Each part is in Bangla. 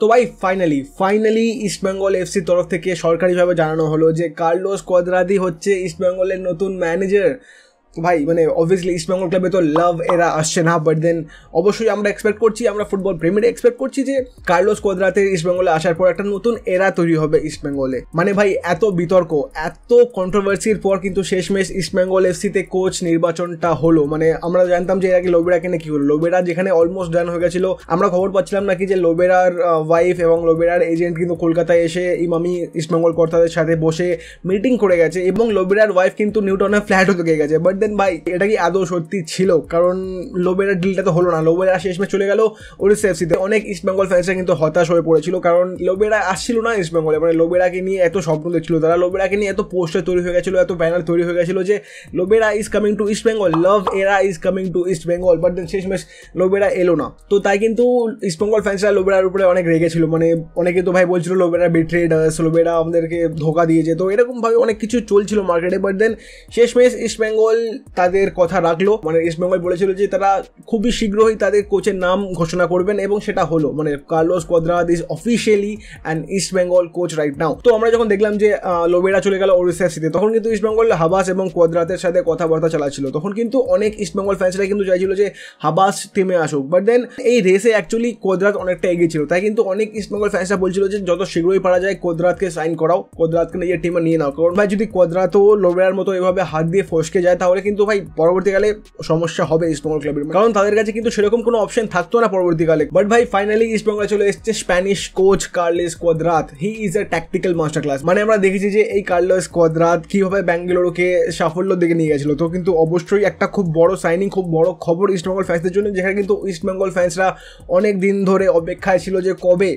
তো ভাই ফাইনালি ফাইনালি ইস্টবেঙ্গল এফসির তরফ থেকে সরকারিভাবে জানানো হলো যে কার্লোস কোয়াদ্রাদি হচ্ছে ইস্টবেঙ্গলের নতুন ম্যানেজার ভাই মানে অবভিয়াসলি ইস্টবেঙ্গল ক্লাবে তো লাভ এরা আসছে না বাট দেন অবশ্যই আমরা এক্সপেক্ট করছি, আমরা ফুটবল প্রেমিয়ারে এক্সপেক্ট করছি যে কার্লোস কোয়াদ্রাতে ইস্টবেঙ্গলে আসার পর একটা নতুন এরা তৈরি হবে ইস্টবেঙ্গলে মানে ভাই, এত বিতর্ক, এত কন্ট্রোভার্সির পর কিন্তু শেষমেশ ইস্টবেঙ্গল এফসিতে কোচ নির্বাচনটা হলো। মানে আমরা জানতাম যে এর আগে নিয়ে কি হলো? লোবেরা যেখানে অলমোস্ট ডান হয়ে গেছিল, আমরা খবর পাচ্ছিলাম নাকি যে লোবেরার ওয়াইফ এবং লোবেরার এজেন্ট কিন্তু কলকাতায় এসে ইমামি ইস্টবেঙ্গল কর্তাদের সাথে বসে মিটিং করে গেছে এবং লোবেরার ওয়াইফ কিন্তু নিউটনের ফ্ল্যাট হতে গিয়ে গেছে। বাট দেন ভাই, এটা কি আদৌ সত্যি ছিল? কারণ লোবেরার ডিলটা তো হলো না। লোবেরা শেষমেশ চলে গেল ওড়িশা এফসিতে অনেক ইস্টবেঙ্গল ফ্যান্সরা কিন্তু হতাশ হয়ে পড়েছিল, কারণ লোবেরা আসছিল না ইস্টবেঙ্গলে মানে লোবেরাকে নিয়ে এত স্বপ্ন দেখছিল, তারা লোবেরাকে নিয়ে এত পোস্টার তৈরি হয়ে গেছিল, এত ব্যানার তৈরি হয়ে গেছিল যে Lobera is coming to East Bengal লাভ এরা is coming to East Bengal but then শেষমেশ লোবেরা এলো না। তো তাই কিন্তু ইস্ট বেঙ্গল ফ্যান্সরা লোবেরার উপরে অনেক রেগেছিল। মানে অনেকে তো ভাই বলছিল লোবেরা বিট্রেডার্স লোবেরা আমাদেরকে ধোকা দিয়েছে। তো এরকমভাবে অনেক কিছু চলছিল মার্কেটে বাট দেন শেষমেশ ইস্ট বেঙ্গল তাদের কথা রাখল। মানে ইস্ট বেঙ্গল বলেছিল যে, তারা খুবই শীঘ্রই তাদের কোচের নাম ঘোষণা করবেন এবং সেটা হলো। মানে Carlos Cuadrat is officially and East Bengal coach right now তো আমরা যখন দেখলাম যে লোবেরা চলে গেল ওড়িশা সিতে তখন কিন্তু ইস্ট বেঙ্গল হাবাস এবং কোদ্রাতের সাথে কথাবার্তা চালাচ্ছিল। তখন কিন্তু অনেক ইস্ট বেঙ্গল ফ্যান্সরা কিন্তু চাইছিল যে হাবাস টিমে আসুক। বাট দেন এই রেসে অ্যাকচুয়ালি কোদ্রাত অনেকটা এগিয়ে ছিল। তাই কিন্তু অনেক ইস্ট বেঙ্গল ফ্যান্সরা বলছিল যে, যত শীঘ্রই পারা যায় কোদ্রাতকে সাইন করাও। কোদ্রাতকে নিজের টিমে নিয়ে নাও। কারণ ভাই, যদি কোদ্রাতও লোবেরার মতো এভাবে হাত দিয়ে ফসকে যায়, তাহলে কিন্তু ভাই পরবর্তীকালে সমস্যা হবে ইস্টবেঙ্গল ক্লাবের কারণ তাদের কাছে কিন্তু সেরকম কোনো অপশন থাকতো না পরবর্তীকালে। বাট ভাই ফাইনালি ইস্টবেঙ্গল চলে এসছে Spanish coach Carles Cuadrat he is a tactical master class মানে আমরা দেখেছি যে এই কার্লেস কোদ্রাত কীভাবে ব্যাঙ্গালোরকে সাফল্য দিকে নিয়ে গেছিল। তো কিন্তু অবশ্যই একটা খুব বড় সাইনিং খুব বড় খবর ইস্টবেঙ্গল ফ্যান্সদের জন্য, যেখানে কিন্তু ইস্টবেঙ্গল ফ্যান্সরা অনেক দিন ধরে অপেক্ষায় ছিল যে কবে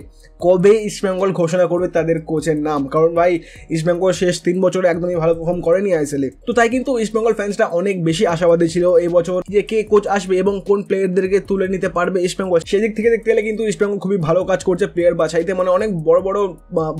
কবে ইস্টবেঙ্গল ঘোষণা করবে তাদের কোচের নাম? কারণ ভাই ইস্টবেঙ্গল শেষ তিন বছরে একদমই ভালো পারফর্ম করেনি আইসেলে তো তাই কিন্তু ইস্টবেঙ্গল ফ্যান্সরা অনেক বেশি আশাবাদী ছিল এই বছর যে কে কোচ আসবে এবং কোন প্লেয়ারদেরকে তুলে নিতে পারবে ইস্টবেঙ্গল সেদিক থেকে দেখতে গেলে কিন্তু ইস্টবেঙ্গল খুবই ভালো কাজ করছে প্লেয়ার বাছাইতে। মানে অনেক বড় বড়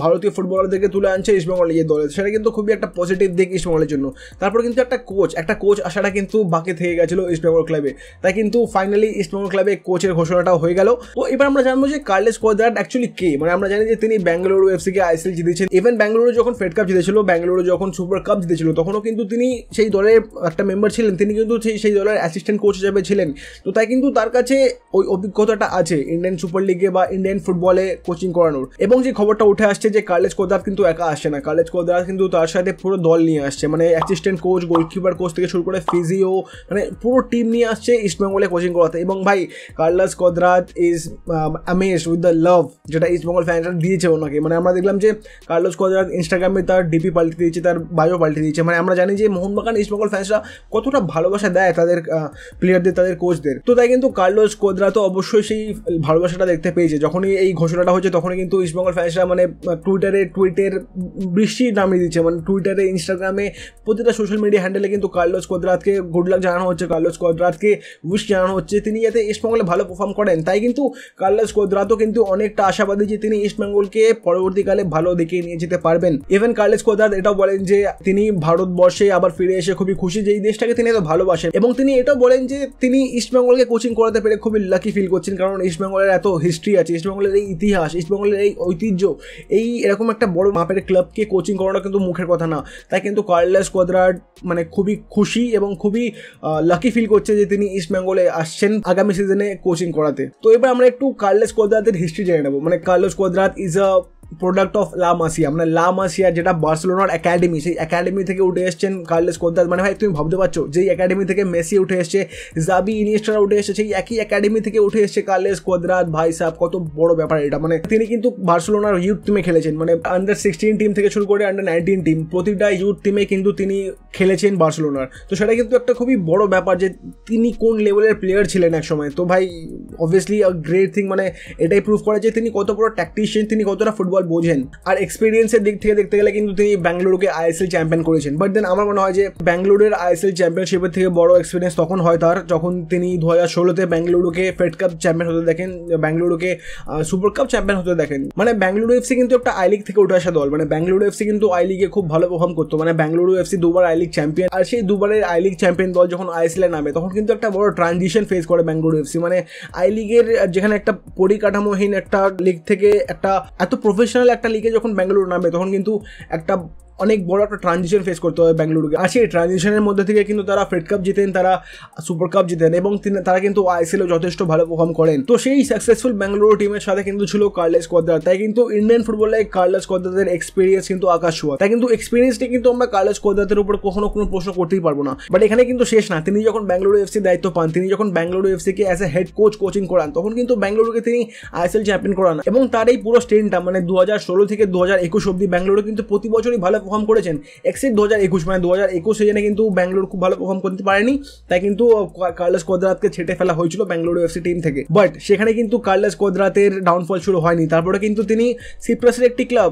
ভারতীয় ফুটবলারদেরকে তুলে আনছে ইস্টবেঙ্গল নিজের দলে। সেটা কিন্তু খুবই একটা পজিটিভ দিক ইস্টবেঙ্গলের জন্য। তারপর কিন্তু একটা কোচ একটা কোচ আসাটা কিন্তু বাকি থেকে গেছিল ইস্টবেঙ্গল ক্লাবে তাই কিন্তু ফাইনালি ইস্টবেঙ্গল ক্লাবে কোচের ঘোষণাটাও হয়ে গেল। তো এবার আমরা জানব যে কার্লেস কোয়াদ্রাট অ্যাকচুয়ালি কে? মানে আমরা জানি যে তিনি ব্যাঙ্গালুরু এফসিকে আইসিএল জিতেছেন। ইভেন ব্যাঙ্গালুরু যখন ফেড কাপ জিতেছিল, ব্যাঙ্গালুরু যখন সুপার কাপ জিতেছিল, তখনও কিন্তু তিনি সেই দলের একটা মেম্বার ছিলেন। তিনি কিন্তু সেই দলের অ্যাসিস্ট্যান্ট কোচ হিসেবে ছিলেন। তো তাই কিন্তু তার কাছে ওই অভিজ্ঞতাটা আছে ইন্ডিয়ান সুপার লিগে বা ইন্ডিয়ান ফুটবলে কোচিং করানোর। এবং যে খবরটা উঠে আসছে যে কার্লেজ কোদার কিন্তু একা আসছে না। কার্লেজ কোদার কিন্তু তার সাথে পুরো দল নিয়ে আসছে। মানে অ্যাসিস্ট্যান্ট কোচ গোলকিপার কোচ থেকে শুরু করে ফিজিও মানে পুরো টিম নিয়ে আসছে ইস্টবেঙ্গলে কোচিং করাতে। এবং ভাই Carles Cuadrat is amaze with the love যেটা ইস্টবেঙ্গল ফ্যানরা দিয়েছে ওনাকে। মানে আমরা দেখলাম যে কার্লোস কোদরাত ইনস্টাগ্রামে তার ডিপি পাল্টে দিয়েছে, তার বায়ো পাল্টে দিয়েছে। মানে আমরা জানি যে মোহনবাগান ইস্টবেঙ্গল ফ্যান্সরা কতটা ভালোবাসা দেয় তাদের প্লেয়ারদের তাদের কোচদের তো তাই কিন্তু কার্লোস কোদরা তো অবশ্যই সেই ভালোবাসাটা দেখতে পেয়েছে। যখনই এই ঘোষণাটা হচ্ছে তখনই কিন্তু ইস্টবেঙ্গল ফ্যান্সরা মানে টুইটারে টুইটের বৃষ্টি নামিয়ে দিচ্ছে। মানে টুইটারে ইনস্টাগ্রামে প্রতিটা সোশ্যাল মিডিয়া হ্যান্ডেলে কিন্তু কার্লোস কোদরাতকে গুড লাক জানানো হচ্ছে, কার্লোস কোদরাতকে উইশ জানানো হচ্ছে। তিনি যাতে ইস্টবেঙ্গলে ভালো পারফর্ম করেন। তাই কিন্তু কার্লোস কোদরাতও কিন্তু অনেকটা আশাবাদী যে তিনি ইস্টবেঙ্গলকে পরবর্তীকালে ভালো দিকে নিয়ে যেতে পারবেন। ইভেন কার্লেস কোদরাত এটাও বলেন যে তিনি ভারতবর্ষে আবার ফিরে এসে খুবই খুশি যে এই দেশটাকে তিনি এত ভালোবাসেন। এবং তিনি এটাও বলেন যে তিনি ইস্টবেঙ্গলকে কোচিং করাতে পেরে খুবই লাকি ফিল করছেন, কারণ ইস্টবেঙ্গলের এত হিস্ট্রি আছে ইস্টবেঙ্গলের এই ইতিহাস ইস্টবেঙ্গলের এই ঐতিহ্য, এই এরকম একটা বড় মাপের ক্লাবকে কোচিং করানো কিন্তু মুখের কথা না। তাই কিন্তু কার্লেস কোদরাট মানে খুবই খুশি এবং খুবই লাকি ফিল করছে যে তিনি ইস্টবেঙ্গলে আসছেন আগামী সিজনে কোচিং করাতে। তো এবার আমরা একটু কার্লেস কোদরাতের হিস্ট্রি জেনে নেব। মানে Carles Cuadrat is a product of La Masia মানে লা মাসিয়া যেটা বার্সেলোনার একাডেমি সেই একাডেমি থেকে উঠে এসছেন কার্লেস কোদ্দাস মানে ভাই, তুমি ভাবতে পারছ, যেই একাডেমি থেকে মেসি উঠে এসছে জাবি ইনিস্টারা উঠে এসছে, সেই একই একাডেমি থেকে উঠে এসছে কার্লেস কোদ্রাত ভাই সাহেব কত বড় ব্যাপার এটা। মানে তিনি কিন্তু বার্সেলোনার ইউথ টিমে খেলেছেন। মানে আন্ডার সিক্সটিন টিম থেকে শুরু করে আন্ডার নাইনটিন টিম প্রতিটা ইউথ টিমে কিন্তু তিনি খেলেছেন বার্সেলোনার তো সেটা কিন্তু একটা খুবই বড় ব্যাপার যে তিনি কোন লেভেলের প্লেয়ার ছিলেন এক সময়। তো ভাই অবভিয়াসলি গ্রেট থিং মানে এটাই প্রুভ করে যে তিনি কত বড় ট্যাকটিশিয়ান তিনি কতটা ফুটবল ফুটবল বোঝেন। আর এক্সপিরিয়েন্সের দিক থেকে দেখতে গেলে কিন্তু তিনি ব্যাঙ্গালুরুকে আইএসএল চ্যাম্পিয়ন করেছেন। বাট দেন আমার মনে হয় যে, ব্যাঙ্গালুরের আইএসএল চ্যাম্পিয়নশিপের থেকে বড় এক্সপিরিয়েন্স তখন হয় তার, যখন তিনি দু হাজার ষোলোতে ব্যাঙ্গালুরুকে ফেড কাপ চ্যাম্পিয়ন হতে দেখেন, ব্যাঙ্গালুরুকে সুপার কাপ চ্যাম্পিয়ন হতে দেখেন। মানে ব্যাঙ্গালুরু এফসি কিন্তু একটা আই লিগ থেকে উঠে আসা দল। মানে ব্যাঙ্গালুরু এফসি কিন্তু আই লিগে খুব ভালো পারফর্ম করতো। মানে ব্যাঙ্গালুরু এফসি দুবার আই লিগ চ্যাম্পিয়ন আর সেই দুবারের আই লিগ চ্যাম্পিয়ন দল যখন আইএসএল নামে, তখন কিন্তু একটা বড় ট্রানজিশন ফেস করে ব্যাঙ্গালুরু এফসি মানে আই লিগের যেখানে একটা পরিকাঠামোহীন একটা লিগ থেকে একটা এত প্রফেশনাল একটা লিগে যখন ব্যাঙ্গালুরু নামে তখন কিন্তু একটা অনেক বড় একটা ট্রানজিশন ফেস করতে হবে ব্যাঙ্গালুরুকে। আর সেই ট্রানজিশনের মধ্যে থেকে কিন্তু তারা ফেড কাপ জিতেন, তারা সুপার কাপ জিতেন এবং তারা কিন্তু আইসিএলও যথেষ্ট ভালো পারফর্ম করেন। তো সেই সাকসেসফুল ব্যাঙ্গালুরু টিমের সাথে কিন্তু ছিল কার্লেস কোদ্দার তাই কিন্তু ইন্ডিয়ান ফুটবলে কার্লেস কোদ্দারের এক্সপিরিয়েন্স কিন্তু আকাশ ছোঁয়া। তাই কিন্তু এক্সপিরিয়েন্সটি কিন্তু আমরা কার্লেস কোদ্দারের উপর কখনো কোনো প্রশ্ন করতেই পারব না। বাট এখানে কিন্তু শেষ না। তিনি যখন ব্যাঙ্গালুরু এফসি দায়িত্ব পান, তিনি যখন Bengaluru এফসিকে as a head coach coaching করান, তখন কিন্তু ব্যাঙ্গালুরুকে তিনি আইএসএল চ্যাম্পিয়ন করান। এবং তার এই পুরো স্টেনটা মানে দু হাজার ষোলো থেকে দু হাজার একুশ অব্দি ব্যাঙ্গালুরু কিন্তু প্রতি বছরই ভালো পারফর্ম করেছেন। এক্সিট দু হাজার একুশ মানে দু হাজার একুশ সিজনে কিন্তু ব্যাঙ্গালোর খুব ভালো পারফর্ম করতে পারেনি। তাই কিন্তু কার্লাস কোদরাতকে ছেটে ফেলা হয়েছিল ব্যাঙ্গালোর এফসি টিম থেকে। বাট সেখানে কিন্তু কার্লাস কোদরাতের ডাউনফল শুরু হয়নি। তারপরে কিন্তু তিনি সিপ্রাসের একটি ক্লাব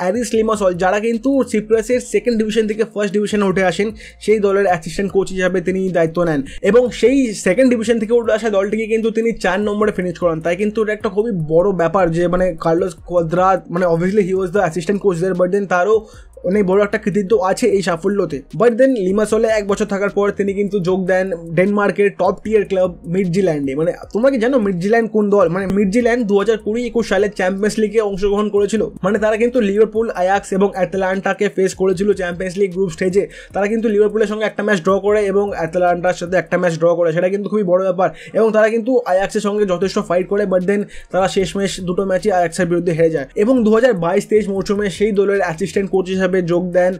অ্যারিস লিমাসল যারা কিন্তু সিপ্রাসের সেকেন্ড ডিভিশন থেকে ফার্স্ট ডিভিশনে উঠে আসেন, সেই দলের অ্যাসিস্ট্যান্ট কোচ হিসাবে তিনি দায়িত্ব নেন। এবং সেই সেকেন্ড ডিভিশন থেকে উঠে আসা দলটিকে কিন্তু তিনি চার নম্বরে ফিনিশ করান। তাই কিন্তু এটা একটা খুবই বড় ব্যাপার যে মানে কার্লোস কোদ্রাত মানে obviously he was the assistant coach there but then তারও অনেক বড় একটা কৃতিত্ব আছে এই সাফল্যতে। বাট দেন লিমাসলে এক বছর থাকার পর তিনি কিন্তু যোগ দেন ডেনমার্কের টপ টিয়ার ক্লাব মিডজিল্যান্ডে মানে তোমরা কি জানো মিডজিল্যান্ড কোন দল? মানে মিডজিল্যান্ড দু হাজার কুড়ি একুশ সালে চ্যাম্পিয়ন্স লিগে অংশগ্রহণ করেছিল। মানে তারা কিন্তু লিভারপুল আয়াক্স এবং অ্যাটলান্টাকে ফেস করেছিল চ্যাম্পিয়ন্স লিগ গ্রুপ স্টেজে তারা কিন্তু লিভারপুলের সঙ্গে একটা ম্যাচ ড্র করে এবং অ্যাটলান্টার সাথে একটা ম্যাচ ড্র করে। সেটা কিন্তু খুবই বড় ব্যাপার। এবং তারা কিন্তু আয়াক্সের সঙ্গে যথেষ্ট ফাইট করে বাট দেন তারা শেষ ম্যাচ দুটো ম্যাচই আয়াক্সের বিরুদ্ধে হেরে যায়। এবং দু হাজার বাইশ তেইশ মৌসুমে সেই দলের অ্যাসিস্ট্যান্ট কোচ হিসাবে যোগ দেন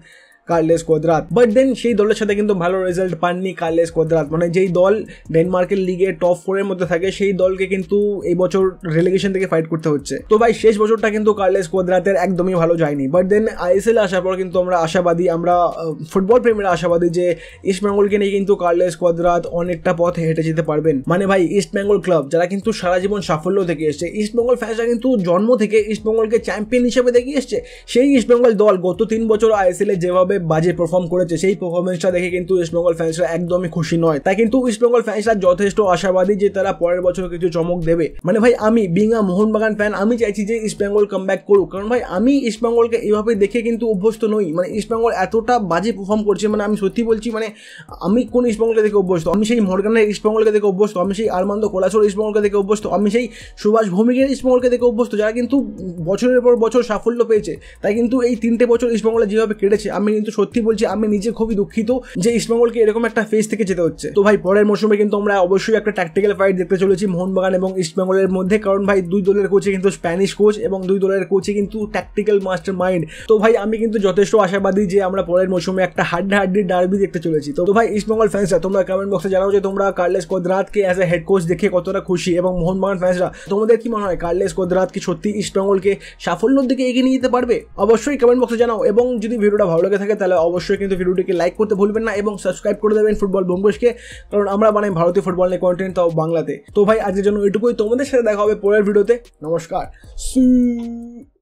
কার্লেস কোদরাত বাট দেন সেই দলের সাথে কিন্তু ভালো রেজাল্ট পাননি কার্লেস কোদরাত মানে যেই দল ডেনমার্কের লিগে টপ ফোরের মধ্যে থাকে, সেই দলকে কিন্তু এই বছর রেলিগেশন থেকে ফাইট করতে হচ্ছে। তো ভাই, শেষ বছরটা কিন্তু কার্লেস কোদরাতের একদমই ভালো যায়নি। বাট দেন আইএসএল আসার পর কিন্তু আমরা আশাবাদী, আমরা ফুটবল প্রেমীরা আশাবাদী যে ইস্ট বেঙ্গলকে নিয়ে কিন্তু কার্লেস কোদরাত অনেকটা পথ হেঁটে যেতে পারবেন। মানে ভাই ইস্ট বেঙ্গল ক্লাব যারা কিন্তু সারা জীবন সাফল্য থেকে এসছে ইস্ট বেঙ্গল ফ্যান্সরা কিন্তু জন্ম থেকে ইস্ট বেঙ্গলকে চ্যাম্পিয়ন হিসেবে দেখে এসছে। সেই ইস্ট বেঙ্গল দল গত তিন বছর আইএসএল এ যেভাবে বাজে পারফর্ম করেছে, সেই পারফরমেন্সটা দেখে কিন্তু ইস্টবেঙ্গল ফ্যান্সরা একদমই খুশি নয়। তাই কিন্তু ইস্টবেঙ্গল ফ্যান্সরা যথেষ্ট আশাবাদী যে তারা পরের বছর কিছু চমক দেবে। মানে ভাই, আমি বিং আ মোহনবাগান ফ্যান আমি চাইছি যে ইস্টবেঙ্গল কাম ব্যাক করুক। কারণ ভাই, আমি ইস্টবেঙ্গলকে এইভাবে দেখে কিন্তু অভ্যস্ত নই। মানে ইস্টবেঙ্গল এতটা বাজে পারফর্ম করছে মানে আমি সত্যি বলছি মানে আমি কোন ইস্টবেঙ্গলকে দেখে অভ্যস্ত? আমি সেই মর্গানের ইস্টবেঙ্গলকে দেখে অভ্যস্ত? আমি সেই আরমান্দ কোলাসোর ইস্টবেঙ্গলকে দেখে অভ্যস্ত? আমি সেই সুভাষ ভৌমিকের ইস্টবেঙ্গলকে দেখে অভ্যস্ত? যারা কিন্তু বছরের পর বছর সাফল্য পেয়েছে, তাই কিন্তু এই তিনটে বছর ইস্টবেঙ্গলে যেভাবে কেটেছে, আমি কিন্তু সত্যি বলছি, আমি নিজে খুবই দুঃখিত যে ইস্টবেঙ্গলকে এরকম একটা ফেস থেকে যেতে হচ্ছে। তো ভাই, পরের মৌসুমে কিন্তু আমরা অবশ্যই একটা ট্যাকটিক্যাল ফাইট দেখতে চলেছি মোহনবাগান এবং ইস্টবেঙ্গলের মধ্যে। কারণ ভাই, দুই দলের কোচে কিন্তু স্প্যানিশ কোচ এবং দুই দলের কোচে কিন্তু ট্যাকটিক্যাল মাস্টার মাইন্ড তো ভাই, আমি কিন্তু যথেষ্ট আশাবাদী যে আমরা পরের মৌসুমে একটা হাড্ডা হাড্ডি ডার্বি দেখতে চলেছি। তো ভাই ইস্টবেঙ্গল ফ্যান্সরা তোমরা কমেন্ট বক্সে জানাও যে তোমরা কার্লেস কোদরাতকে অ্যাজ এ হেড কোচ দেখে কতটা খুশি এবং মোহনবাগান ফ্যান্সরা তোমাদের কি মনে হয় কার্লেস কোদরাত কি সত্যি ইস্টবেঙ্গলকে সাফল্যের দিকে এগিয়ে নিয়ে যেতে পারবে? অবশ্যই কমেন্ট বক্সে জানাও এবং যদি ভিডিওটা ভালো লেগে থাকে তাহলে অবশ্যই কিন্তু ভিডিওটিকে লাইক করতে ভুলবেন না এবং সাবস্ক্রাইব করে দেবেন ফুটবল বোম্বসকে কারণ আমরা বানাই ভারতীয় ফুটবল নিয়ে কন্টেন্ট তাও বাংলাতে। তো ভাই, আজকের জন্য এটুকুই, তোমাদের সাথে দেখা হবে পরের ভিডিওতে। নমস্কার।